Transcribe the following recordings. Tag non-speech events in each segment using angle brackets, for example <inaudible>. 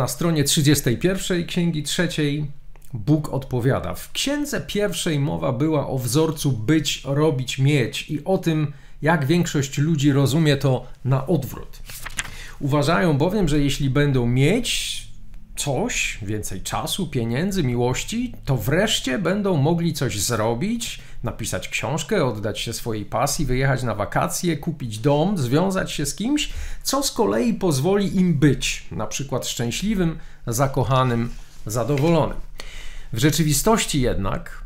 Na stronie 31 Księgi Trzeciej Bóg odpowiada. W księdze pierwszej mowa była o wzorcu być, robić, mieć i o tym, jak większość ludzi rozumie to na odwrót. Uważają bowiem, że jeśli będą mieć coś, więcej czasu, pieniędzy, miłości, to wreszcie będą mogli coś zrobić, napisać książkę, oddać się swojej pasji, wyjechać na wakacje, kupić dom, związać się z kimś, co z kolei pozwoli im być, na przykład szczęśliwym, zakochanym, zadowolonym. W rzeczywistości jednak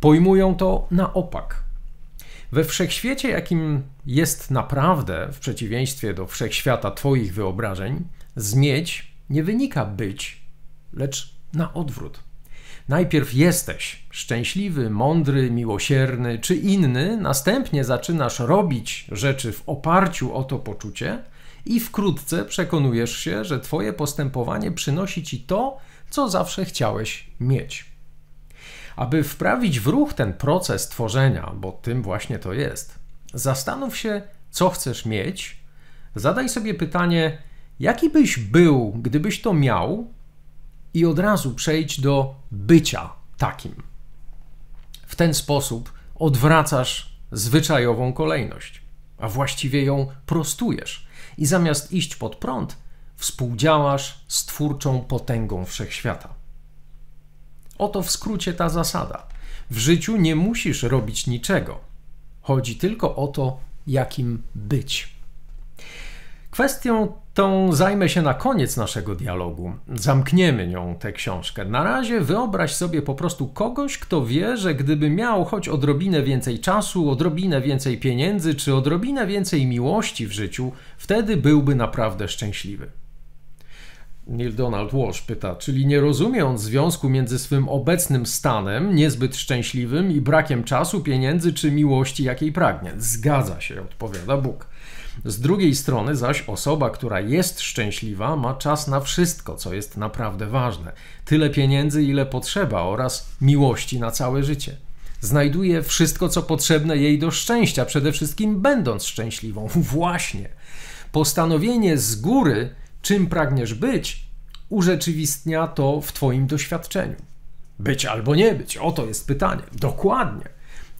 pojmują to na opak. We wszechświecie, jakim jest naprawdę, w przeciwieństwie do wszechświata Twoich wyobrażeń, zmieć nie wynika być, lecz na odwrót. Najpierw jesteś szczęśliwy, mądry, miłosierny czy inny, następnie zaczynasz robić rzeczy w oparciu o to poczucie i wkrótce przekonujesz się, że Twoje postępowanie przynosi Ci to, co zawsze chciałeś mieć. Aby wprawić w ruch ten proces tworzenia, bo tym właśnie to jest, zastanów się, co chcesz mieć, zadaj sobie pytanie, jaki byś był, gdybyś to miał, i od razu przejdź do bycia takim. W ten sposób odwracasz zwyczajową kolejność, a właściwie ją prostujesz i zamiast iść pod prąd, współdziałasz z twórczą potęgą wszechświata. Oto w skrócie ta zasada. W życiu nie musisz robić niczego. Chodzi tylko o to, jakim być. Kwestią tą zajmę się na koniec naszego dialogu. Zamkniemy nią tę książkę. Na razie wyobraź sobie po prostu kogoś, kto wie, że gdyby miał choć odrobinę więcej czasu, odrobinę więcej pieniędzy, czy odrobinę więcej miłości w życiu, wtedy byłby naprawdę szczęśliwy. Neil Donald Walsh pyta, czyli nie rozumie on związku między swym obecnym stanem, niezbyt szczęśliwym i brakiem czasu, pieniędzy czy miłości, jakiej pragnie. Zgadza się, odpowiada Bóg. Z drugiej strony zaś osoba, która jest szczęśliwa, ma czas na wszystko, co jest naprawdę ważne. Tyle pieniędzy, ile potrzeba oraz miłości na całe życie. Znajduje wszystko, co potrzebne jej do szczęścia, przede wszystkim będąc szczęśliwą. <laughs> Właśnie. Postanowienie z góry czym pragniesz być, urzeczywistnia to w Twoim doświadczeniu. Być albo nie być, oto jest pytanie. Dokładnie.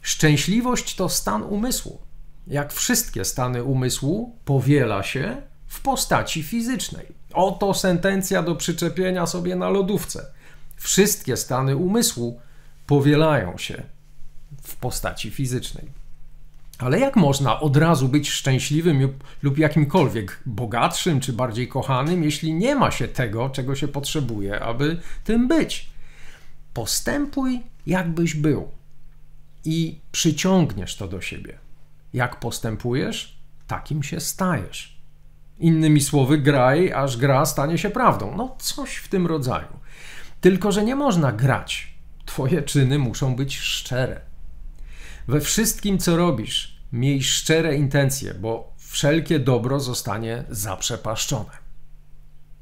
Szczęśliwość to stan umysłu. Jak wszystkie stany umysłu, powiela się w postaci fizycznej. Oto sentencja do przyczepienia sobie na lodówce. Wszystkie stany umysłu powielają się w postaci fizycznej. Ale jak można od razu być szczęśliwym lub, jakimkolwiek bogatszym czy bardziej kochanym, jeśli nie ma się tego, czego się potrzebuje, aby tym być? Postępuj, jakbyś był i przyciągniesz to do siebie. Jak postępujesz, takim się stajesz. Innymi słowy, graj, aż gra stanie się prawdą. No, coś w tym rodzaju. Tylko, że nie można grać. Twoje czyny muszą być szczere. We wszystkim, co robisz, miej szczere intencje, bo wszelkie dobro zostanie zaprzepaszczone.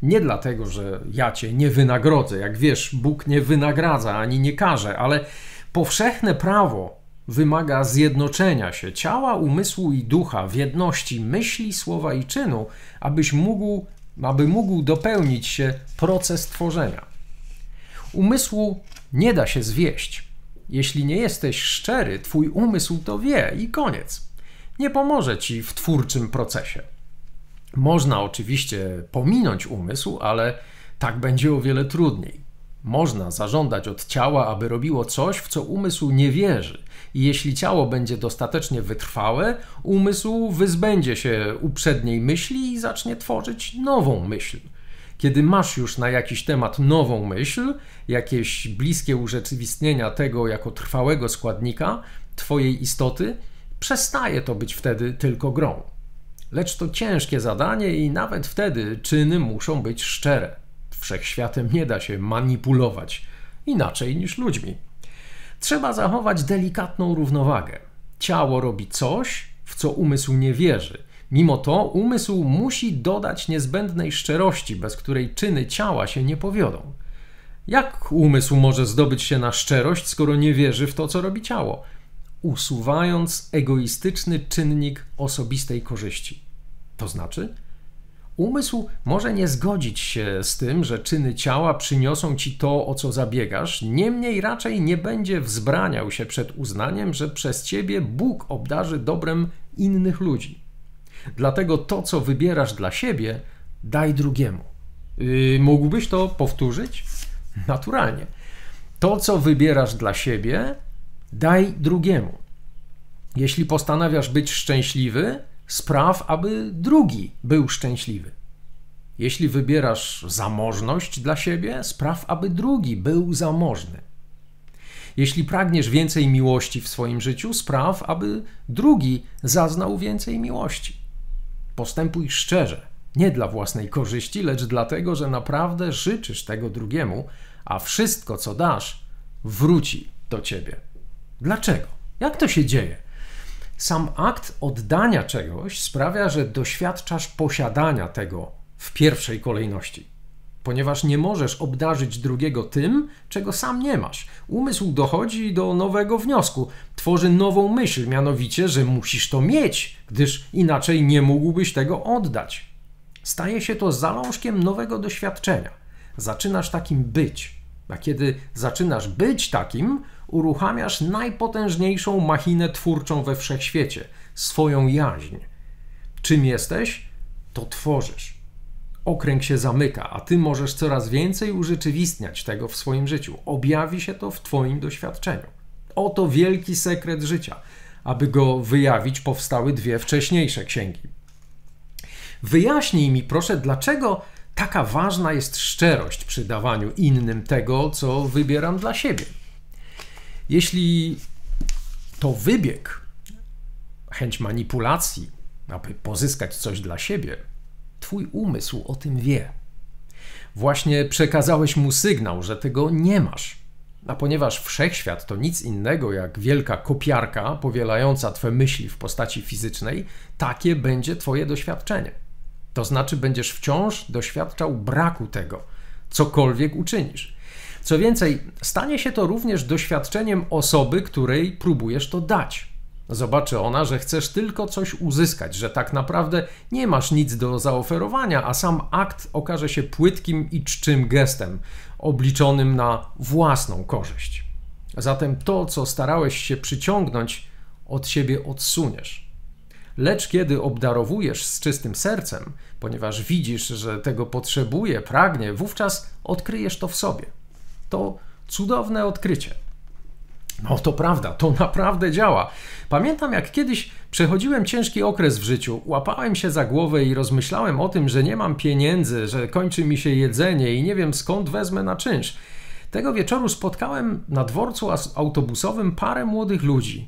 Nie dlatego, że ja cię nie wynagrodzę. Jak wiesz, Bóg nie wynagradza ani nie karze, ale powszechne prawo wymaga zjednoczenia się ciała, umysłu i ducha w jedności myśli, słowa i czynu, abyś mógł, aby mógł dopełnić się proces tworzenia. Umysłu nie da się zwieść. Jeśli nie jesteś szczery, twój umysł to wie i koniec. Nie pomoże ci w twórczym procesie. Można oczywiście pominąć umysł, ale tak będzie o wiele trudniej. Można zażądać od ciała, aby robiło coś, w co umysł nie wierzy. I jeśli ciało będzie dostatecznie wytrwałe, umysł wyzbędzie się uprzedniej myśli i zacznie tworzyć nową myśl. Kiedy masz już na jakiś temat nową myśl, jakieś bliskie urzeczywistnienia tego jako trwałego składnika Twojej istoty, przestaje to być wtedy tylko grą. Lecz to ciężkie zadanie i nawet wtedy czyny muszą być szczere. Wszechświatem nie da się manipulować inaczej niż ludźmi. Trzeba zachować delikatną równowagę. Ciało robi coś, w co umysł nie wierzy Mimo to umysł musi dodać niezbędnej szczerości, bez której czyny ciała się nie powiodą. Jak umysł może zdobyć się na szczerość, skoro nie wierzy w to, co robi ciało? Usuwając egoistyczny czynnik osobistej korzyści. To znaczy, Umysł może nie zgodzić się z tym, że czyny ciała przyniosą ci to, o co zabiegasz, niemniej raczej nie będzie wzbraniał się przed uznaniem, że przez ciebie Bóg obdarzy dobrem innych ludzi. Dlatego to, co wybierasz dla siebie, daj drugiemu. Yy, mógłbyś to powtórzyć? Naturalnie. To, co wybierasz dla siebie, daj drugiemu. Jeśli postanawiasz być szczęśliwy, spraw, aby drugi był szczęśliwy. Jeśli wybierasz zamożność dla siebie, spraw, aby drugi był zamożny. Jeśli pragniesz więcej miłości w swoim życiu, spraw, aby drugi zaznał więcej miłości. Postępuj szczerze, nie dla własnej korzyści, lecz dlatego, że naprawdę życzysz tego drugiemu, a wszystko, co dasz, wróci do ciebie. Dlaczego? Jak to się dzieje? Sam akt oddania czegoś sprawia, że doświadczasz posiadania tego w pierwszej kolejności, ponieważ nie możesz obdarzyć drugiego tym, czego sam nie masz. Umysł dochodzi do nowego wniosku, tworzy nową myśl, mianowicie, że musisz to mieć, gdyż inaczej nie mógłbyś tego oddać. Staje się to zalążkiem nowego doświadczenia. Zaczynasz takim być. A kiedy zaczynasz być takim, uruchamiasz najpotężniejszą machinę twórczą we wszechświecie swoją jaźń. Czym jesteś, to tworzysz. Okręg się zamyka, a ty możesz coraz więcej urzeczywistniać tego w swoim życiu. Objawi się to w Twoim doświadczeniu. Oto wielki sekret życia. Aby go wyjawić, powstały dwie wcześniejsze księgi. Wyjaśnij mi, proszę, dlaczego taka ważna jest szczerość przy dawaniu innym tego, co wybieram dla siebie. Jeśli to wybieg, chęć manipulacji, aby pozyskać coś dla siebie, Twój umysł o tym wie. Właśnie przekazałeś mu sygnał, że tego nie masz. A ponieważ wszechświat to nic innego jak wielka kopiarka powielająca Twe myśli w postaci fizycznej, takie będzie Twoje doświadczenie. To znaczy, będziesz wciąż doświadczał braku tego, cokolwiek uczynisz. Co więcej, stanie się to również doświadczeniem osoby, której próbujesz to dać. Zobaczy ona, że chcesz tylko coś uzyskać, że tak naprawdę nie masz nic do zaoferowania, a sam akt okaże się płytkim i czczym gestem, obliczonym na własną korzyść. Zatem to, co starałeś się przyciągnąć, od siebie odsuniesz. Lecz kiedy obdarowujesz z czystym sercem, ponieważ widzisz, że tego potrzebuje, pragnie, wówczas odkryjesz to w sobie. To cudowne odkrycie. No to prawda, to naprawdę działa. Pamiętam, jak kiedyś przechodziłem ciężki okres w życiu, łapałem się za głowę i rozmyślałem o tym, że nie mam pieniędzy, że kończy mi się jedzenie i nie wiem skąd wezmę na czynsz. Tego wieczoru spotkałem na dworcu autobusowym parę młodych ludzi.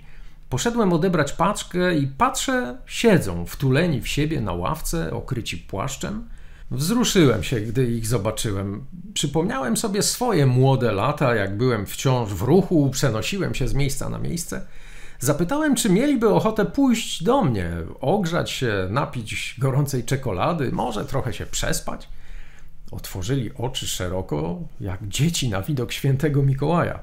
Poszedłem odebrać paczkę i patrzę, siedzą wtuleni w siebie na ławce, okryci płaszczem. Wzruszyłem się, gdy ich zobaczyłem. Przypomniałem sobie swoje młode lata, jak byłem wciąż w ruchu, przenosiłem się z miejsca na miejsce. Zapytałem, czy mieliby ochotę pójść do mnie, ogrzać się, napić gorącej czekolady, może trochę się przespać. Otworzyli oczy szeroko, jak dzieci na widok świętego Mikołaja.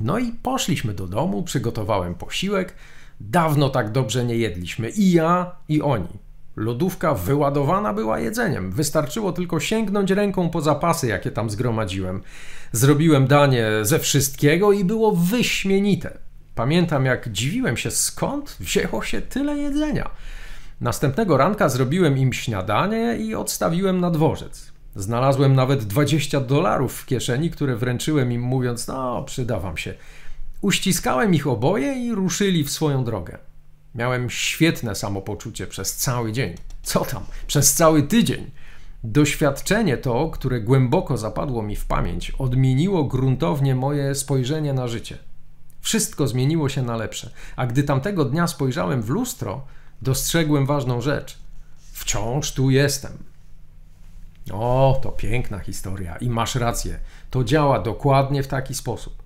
No i poszliśmy do domu, przygotowałem posiłek. Dawno tak dobrze nie jedliśmy, i ja, i oni. Lodówka wyładowana była jedzeniem. Wystarczyło tylko sięgnąć ręką po zapasy, jakie tam zgromadziłem. Zrobiłem danie ze wszystkiego i było wyśmienite. Pamiętam, jak dziwiłem się, skąd wzięło się tyle jedzenia. Następnego ranka zrobiłem im śniadanie i odstawiłem na dworzec. Znalazłem nawet 20 dolarów w kieszeni, które wręczyłem im, mówiąc: No, przyda wam się. Uściskałem ich oboje i ruszyli w swoją drogę. Miałem świetne samopoczucie przez cały dzień. Co tam? Przez cały tydzień. Doświadczenie to, które głęboko zapadło mi w pamięć, odmieniło gruntownie moje spojrzenie na życie. Wszystko zmieniło się na lepsze, a gdy tamtego dnia spojrzałem w lustro, dostrzegłem ważną rzecz. Wciąż tu jestem. O, to piękna historia i masz rację. To działa dokładnie w taki sposób.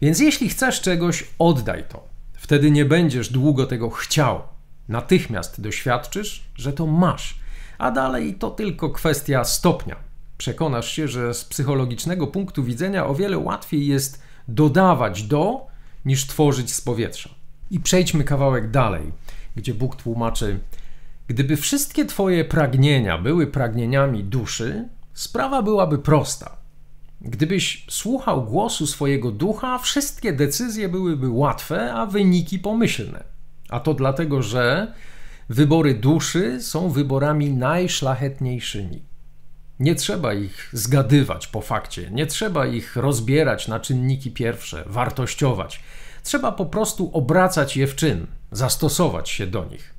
Więc jeśli chcesz czegoś, oddaj to. Wtedy nie będziesz długo tego chciał. Natychmiast doświadczysz, że to masz, a dalej to tylko kwestia stopnia. Przekonasz się, że z psychologicznego punktu widzenia o wiele łatwiej jest dodawać do, niż tworzyć z powietrza. I przejdźmy kawałek dalej, gdzie Bóg tłumaczy: Gdyby wszystkie Twoje pragnienia były pragnieniami duszy, sprawa byłaby prosta. Gdybyś słuchał głosu swojego ducha, wszystkie decyzje byłyby łatwe, a wyniki pomyślne. A to dlatego, że wybory duszy są wyborami najszlachetniejszymi. Nie trzeba ich zgadywać po fakcie, nie trzeba ich rozbierać na czynniki pierwsze, wartościować. Trzeba po prostu obracać je w czyn, zastosować się do nich.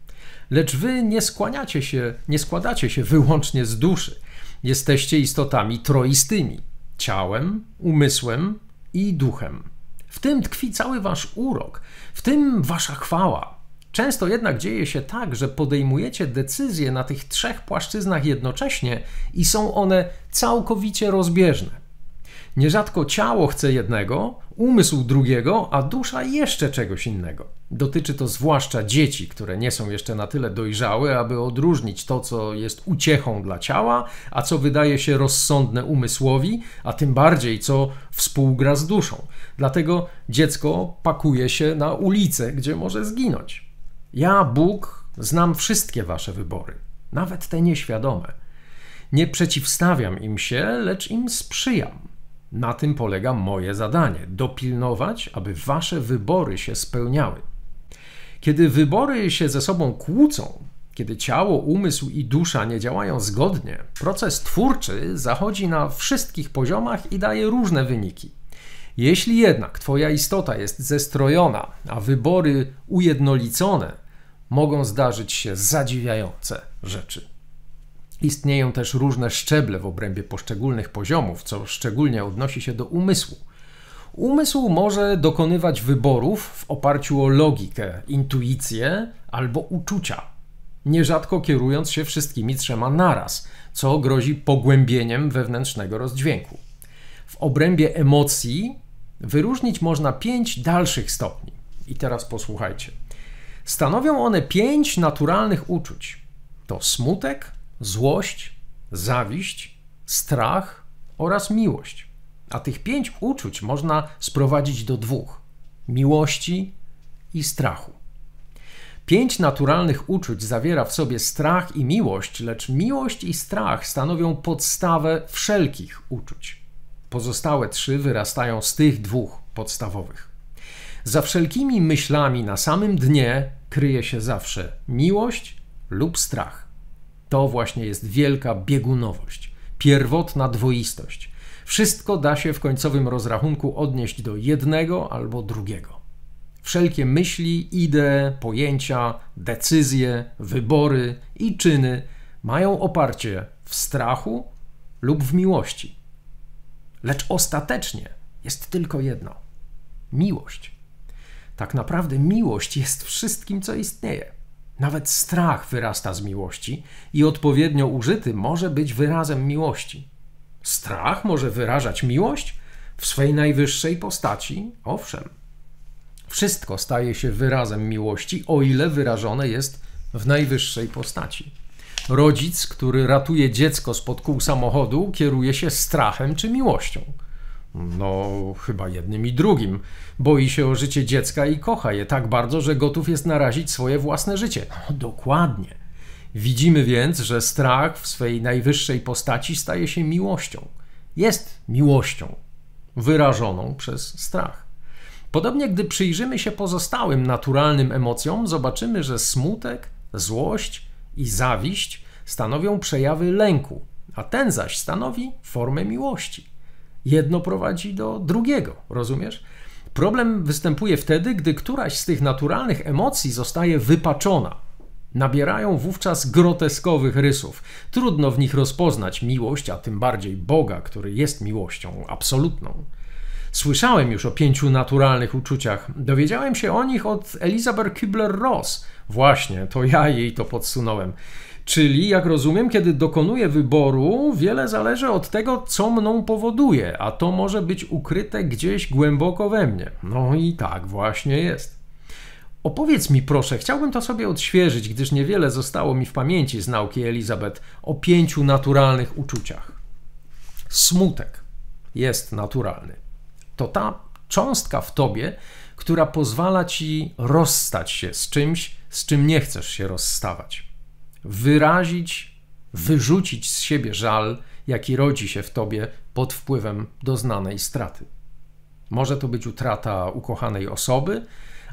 Lecz wy nie skłaniacie się, nie składacie się wyłącznie z duszy. Jesteście istotami troistymi ciałem, umysłem i duchem. W tym tkwi cały wasz urok, w tym wasza chwała. Często jednak dzieje się tak, że podejmujecie decyzje na tych trzech płaszczyznach jednocześnie i są one całkowicie rozbieżne. Nierzadko ciało chce jednego, umysł drugiego, a dusza jeszcze czegoś innego. Dotyczy to zwłaszcza dzieci, które nie są jeszcze na tyle dojrzałe, aby odróżnić to, co jest uciechą dla ciała, a co wydaje się rozsądne umysłowi, a tym bardziej co współgra z duszą. Dlatego dziecko pakuje się na ulicę, gdzie może zginąć. Ja, Bóg, znam wszystkie wasze wybory, nawet te nieświadome. Nie przeciwstawiam im się, lecz im sprzyjam. Na tym polega moje zadanie dopilnować, aby wasze wybory się spełniały. Kiedy wybory się ze sobą kłócą, kiedy ciało, umysł i dusza nie działają zgodnie, proces twórczy zachodzi na wszystkich poziomach i daje różne wyniki. Jeśli jednak Twoja istota jest zestrojona, a wybory ujednolicone, mogą zdarzyć się zadziwiające rzeczy. Istnieją też różne szczeble w obrębie poszczególnych poziomów, co szczególnie odnosi się do umysłu. Umysł może dokonywać wyborów w oparciu o logikę, intuicję albo uczucia, nierzadko kierując się wszystkimi trzema naraz, co grozi pogłębieniem wewnętrznego rozdźwięku. W obrębie emocji wyróżnić można pięć dalszych stopni. I teraz posłuchajcie. Stanowią one pięć naturalnych uczuć: to smutek, złość, zawiść, strach oraz miłość. A tych pięć uczuć można sprowadzić do dwóch: miłości i strachu. Pięć naturalnych uczuć zawiera w sobie strach i miłość, lecz miłość i strach stanowią podstawę wszelkich uczuć. Pozostałe trzy wyrastają z tych dwóch podstawowych. Za wszelkimi myślami na samym dnie kryje się zawsze miłość lub strach. To właśnie jest wielka biegunowość, pierwotna dwoistość. Wszystko da się w końcowym rozrachunku odnieść do jednego albo drugiego. Wszelkie myśli, idee, pojęcia, decyzje, wybory i czyny mają oparcie w strachu lub w miłości. Lecz ostatecznie jest tylko jedno miłość. Tak naprawdę miłość jest wszystkim, co istnieje. Nawet strach wyrasta z miłości i odpowiednio użyty może być wyrazem miłości. Strach może wyrażać miłość w swej najwyższej postaci, owszem. Wszystko staje się wyrazem miłości, o ile wyrażone jest w najwyższej postaci. Rodzic, który ratuje dziecko spod kół samochodu, kieruje się strachem czy miłością. No, chyba jednym i drugim. Boi się o życie dziecka i kocha je tak bardzo, że gotów jest narazić swoje własne życie. No, dokładnie. Widzimy więc, że strach w swej najwyższej postaci staje się miłością. Jest miłością wyrażoną przez strach. Podobnie, gdy przyjrzymy się pozostałym naturalnym emocjom, zobaczymy, że smutek, złość i zawiść stanowią przejawy lęku, a ten zaś stanowi formę miłości. Jedno prowadzi do drugiego, rozumiesz? Problem występuje wtedy, gdy któraś z tych naturalnych emocji zostaje wypaczona. Nabierają wówczas groteskowych rysów. Trudno w nich rozpoznać miłość, a tym bardziej Boga, który jest miłością absolutną. Słyszałem już o pięciu naturalnych uczuciach. Dowiedziałem się o nich od Elizabeth Kubler-Ross. Właśnie, to ja jej to podsunąłem. Czyli, jak rozumiem, kiedy dokonuję wyboru, wiele zależy od tego, co mną powoduje, a to może być ukryte gdzieś głęboko we mnie. No i tak właśnie jest. Opowiedz mi proszę, chciałbym to sobie odświeżyć, gdyż niewiele zostało mi w pamięci z nauki Elizabeth o pięciu naturalnych uczuciach. Smutek jest naturalny. To ta cząstka w tobie, która pozwala ci rozstać się z czymś, z czym nie chcesz się rozstawać. Wyrazić, wyrzucić z siebie żal, jaki rodzi się w tobie pod wpływem doznanej straty. Może to być utrata ukochanej osoby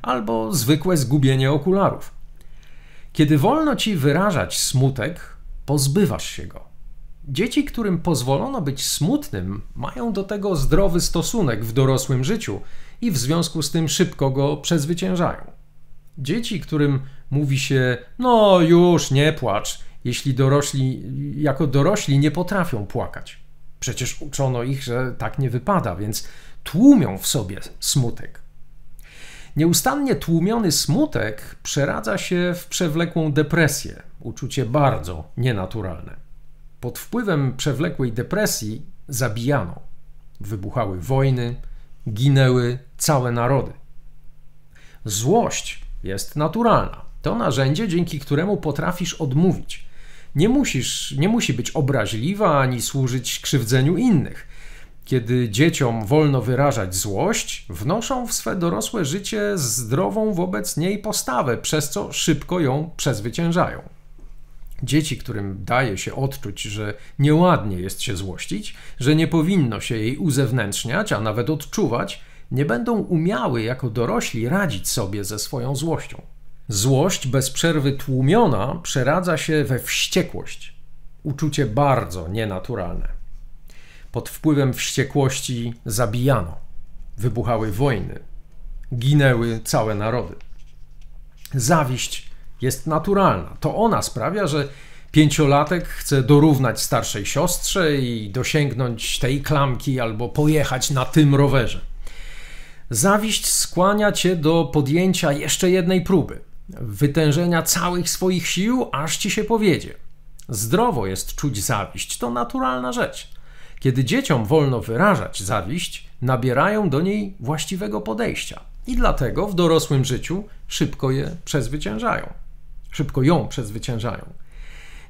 albo zwykłe zgubienie okularów. Kiedy wolno ci wyrażać smutek, pozbywasz się go. Dzieci, którym pozwolono być smutnym, mają do tego zdrowy stosunek w dorosłym życiu i w związku z tym szybko go przezwyciężają. Dzieci, którym mówi się: No już, nie płacz, jeśli dorośli, jako dorośli nie potrafią płakać. Przecież uczono ich, że tak nie wypada, więc tłumią w sobie smutek. Nieustannie tłumiony smutek przeradza się w przewlekłą depresję, uczucie bardzo nienaturalne. Pod wpływem przewlekłej depresji zabijano. Wybuchały wojny, ginęły całe narody. Złość jest naturalna. To narzędzie, dzięki któremu potrafisz odmówić. Nie, musisz, nie musi być obraźliwa ani służyć krzywdzeniu innych. Kiedy dzieciom wolno wyrażać złość, wnoszą w swe dorosłe życie zdrową wobec niej postawę, przez co szybko ją przezwyciężają. Dzieci, którym daje się odczuć, że nieładnie jest się złościć, że nie powinno się jej uzewnętrzniać, a nawet odczuwać, nie będą umiały jako dorośli radzić sobie ze swoją złością. Złość bez przerwy tłumiona przeradza się we wściekłość. Uczucie bardzo nienaturalne. Pod wpływem wściekłości zabijano, wybuchały wojny, ginęły całe narody. Zawiść jest naturalna. To ona sprawia, że pięciolatek chce dorównać starszej siostrze i dosięgnąć tej klamki albo pojechać na tym rowerze. Zawiść skłania cię do podjęcia jeszcze jednej próby, wytężenia całych swoich sił, aż ci się powiedzie. Zdrowo jest czuć zawiść, to naturalna rzecz. Kiedy dzieciom wolno wyrażać zawiść, nabierają do niej właściwego podejścia i dlatego w dorosłym życiu szybko je przezwyciężają. Szybko ją przezwyciężają.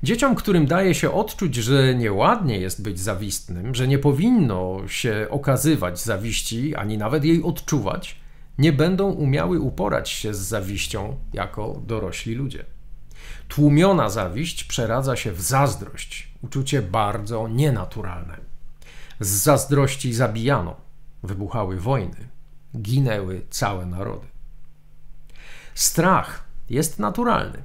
Dzieciom, którym daje się odczuć, że nieładnie jest być zawistnym, że nie powinno się okazywać zawiści, ani nawet jej odczuwać, nie będą umiały uporać się z zawiścią jako dorośli ludzie. Tłumiona zawiść przeradza się w zazdrość, uczucie bardzo nienaturalne. Z zazdrości zabijano, wybuchały wojny, ginęły całe narody. Strach jest naturalny.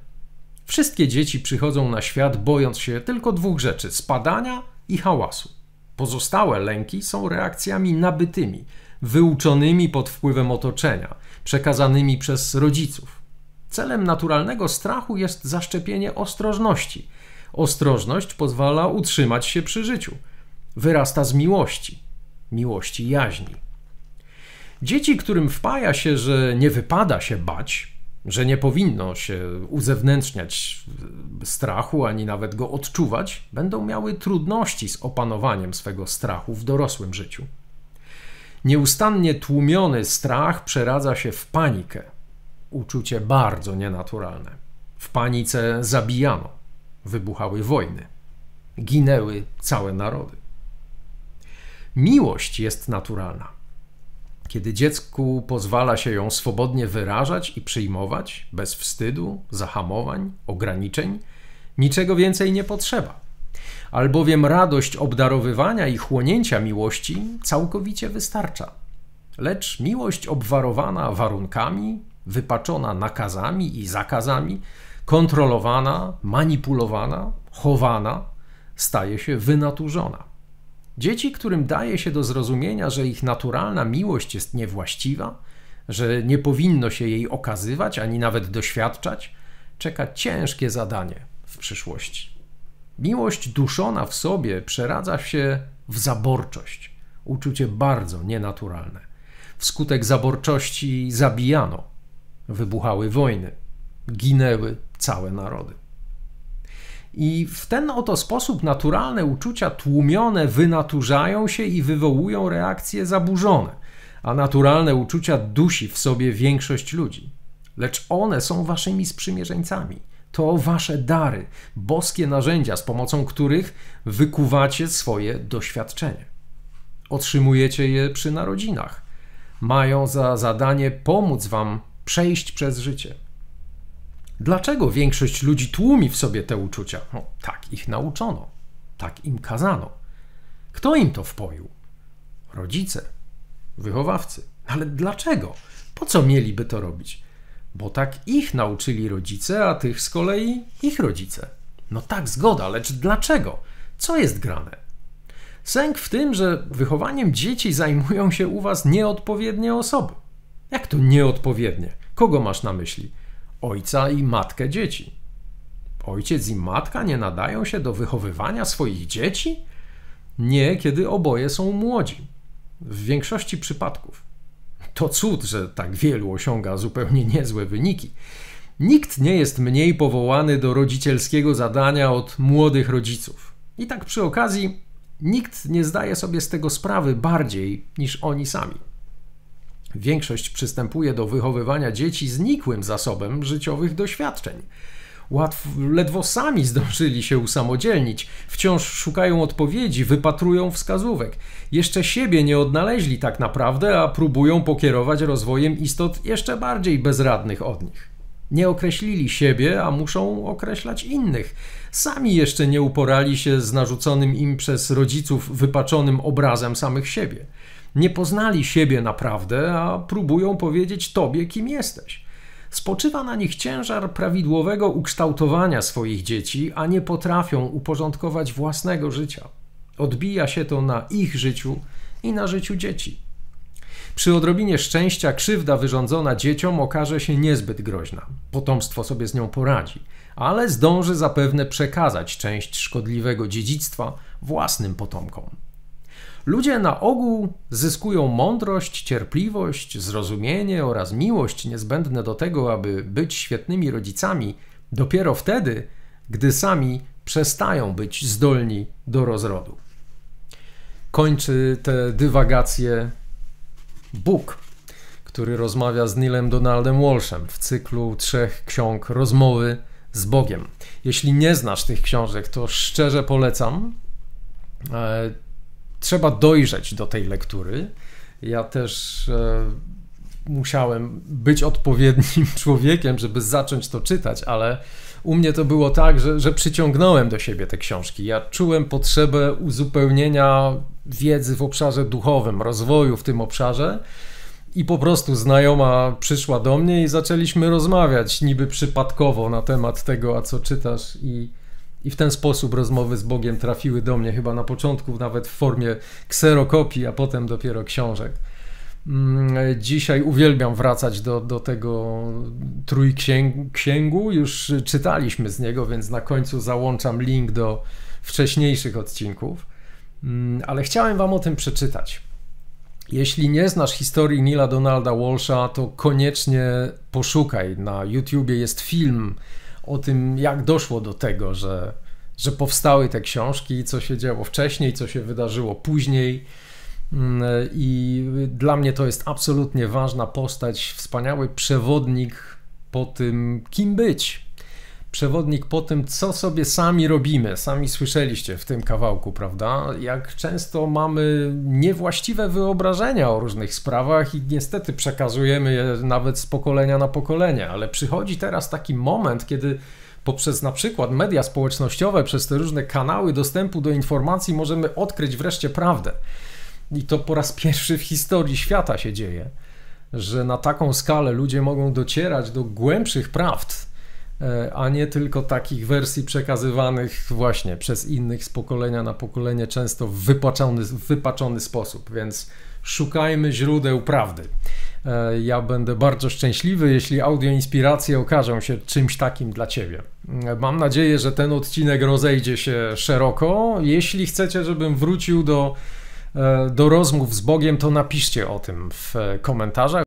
Wszystkie dzieci przychodzą na świat bojąc się tylko dwóch rzeczy: spadania i hałasu. Pozostałe lęki są reakcjami nabytymi, wyuczonymi pod wpływem otoczenia, przekazanymi przez rodziców. Celem naturalnego strachu jest zaszczepienie ostrożności. Ostrożność pozwala utrzymać się przy życiu. Wyrasta z miłości, miłości jaźni. Dzieci, którym wpaja się, że nie wypada się bać, że nie powinno się uzewnętrzniać strachu, ani nawet go odczuwać, będą miały trudności z opanowaniem swego strachu w dorosłym życiu. Nieustannie tłumiony strach przeradza się w panikę. Uczucie bardzo nienaturalne. W panice zabijano, wybuchały wojny, ginęły całe narody. Miłość jest naturalna kiedy dziecku pozwala się ją swobodnie wyrażać i przyjmować, bez wstydu, zahamowań, ograniczeń, niczego więcej nie potrzeba. Albowiem radość obdarowywania i chłonięcia miłości całkowicie wystarcza. Lecz miłość obwarowana warunkami, wypaczona nakazami i zakazami, kontrolowana, manipulowana, chowana, staje się wynaturzona. Dzieci, którym daje się do zrozumienia, że ich naturalna miłość jest niewłaściwa, że nie powinno się jej okazywać ani nawet doświadczać, czeka ciężkie zadanie w przyszłości. Miłość duszona w sobie przeradza się w zaborczość, uczucie bardzo nienaturalne. Wskutek zaborczości zabijano, wybuchały wojny, ginęły całe narody. I w ten oto sposób naturalne uczucia tłumione wynaturzają się i wywołują reakcje zaburzone, a naturalne uczucia dusi w sobie większość ludzi. Lecz one są waszymi sprzymierzeńcami. To wasze dary, boskie narzędzia, z pomocą których wykuwacie swoje doświadczenie. Otrzymujecie je przy narodzinach. Mają za zadanie pomóc wam przejść przez życie. Dlaczego większość ludzi tłumi w sobie te uczucia? No, tak ich nauczono, tak im kazano. Kto im to wpoił? Rodzice, wychowawcy. Ale dlaczego? Po co mieliby to robić? Bo tak ich nauczyli rodzice, a tych z kolei ich rodzice. No tak, zgoda, lecz dlaczego? Co jest grane? Sęk w tym, że wychowaniem dzieci zajmują się u was nieodpowiednie osoby. Jak to nieodpowiednie? Kogo masz na myśli? Ojca i matkę dzieci. Ojciec i matka nie nadają się do wychowywania swoich dzieci? Nie, kiedy oboje są młodzi. W większości przypadków. To cud, że tak wielu osiąga zupełnie niezłe wyniki. Nikt nie jest mniej powołany do rodzicielskiego zadania od młodych rodziców. I tak przy okazji, nikt nie zdaje sobie z tego sprawy bardziej niż oni sami. Większość przystępuje do wychowywania dzieci z nikłym zasobem życiowych doświadczeń. Łatwo, ledwo sami zdążyli się usamodzielnić, wciąż szukają odpowiedzi, wypatrują wskazówek. Jeszcze siebie nie odnaleźli tak naprawdę, a próbują pokierować rozwojem istot jeszcze bardziej bezradnych od nich. Nie określili siebie, a muszą określać innych. Sami jeszcze nie uporali się z narzuconym im przez rodziców wypaczonym obrazem samych siebie. Nie poznali siebie naprawdę, a próbują powiedzieć tobie, kim jesteś. Spoczywa na nich ciężar prawidłowego ukształtowania swoich dzieci, a nie potrafią uporządkować własnego życia. Odbija się to na ich życiu i na życiu dzieci. Przy odrobinie szczęścia krzywda wyrządzona dzieciom okaże się niezbyt groźna. Potomstwo sobie z nią poradzi, ale zdąży zapewne przekazać część szkodliwego dziedzictwa własnym potomkom. Ludzie na ogół zyskują mądrość, cierpliwość, zrozumienie oraz miłość niezbędne do tego, aby być świetnymi rodzicami dopiero wtedy, gdy sami przestają być zdolni do rozrodu. Kończy te dywagacje Bóg, który rozmawia z Nilem Donaldem Walshem w cyklu trzech ksiąg Rozmowy z Bogiem. Jeśli nie znasz tych książek, to szczerze polecam. Trzeba dojrzeć do tej lektury. Ja też e, musiałem być odpowiednim <laughs> człowiekiem, żeby zacząć to czytać, ale u mnie to było tak, że, że przyciągnąłem do siebie te książki. Ja czułem potrzebę uzupełnienia wiedzy w obszarze duchowym, rozwoju w tym obszarze. I po prostu znajoma przyszła do mnie i zaczęliśmy rozmawiać niby przypadkowo na temat tego, a co czytasz i i w ten sposób rozmowy z Bogiem trafiły do mnie chyba na początku nawet w formie kserokopii, a potem dopiero książek. Mm, dzisiaj uwielbiam wracać do, do tego trójksięgu. Już czytaliśmy z niego, więc na końcu załączam link do wcześniejszych odcinków. Mm, ale chciałem Wam o tym przeczytać. Jeśli nie znasz historii Nila Donalda Walsha, to koniecznie poszukaj. Na YouTubie jest film o tym, jak doszło do tego, że, że powstały te książki, co się działo wcześniej, co się wydarzyło później. Mm, I dla mnie to jest absolutnie ważna postać, wspaniały przewodnik po tym, kim być, przewodnik po tym, co sobie sami robimy. Sami słyszeliście w tym kawałku, prawda? Jak często mamy niewłaściwe wyobrażenia o różnych sprawach i niestety przekazujemy je nawet z pokolenia na pokolenie, ale przychodzi teraz taki moment, kiedy poprzez na przykład media społecznościowe, przez te różne kanały dostępu do informacji możemy odkryć wreszcie prawdę. I to po raz pierwszy w historii świata się dzieje, że na taką skalę ludzie mogą docierać do głębszych prawd a nie tylko takich wersji przekazywanych właśnie przez innych z pokolenia na pokolenie, często w wypaczony, w wypaczony sposób. Więc szukajmy źródeł prawdy. E, ja będę bardzo szczęśliwy, jeśli audioinspiracje okażą się czymś takim dla Ciebie. E, mam nadzieję, że ten odcinek rozejdzie się szeroko. Jeśli chcecie, żebym wrócił do, do rozmów z Bogiem, to napiszcie o tym w komentarzach.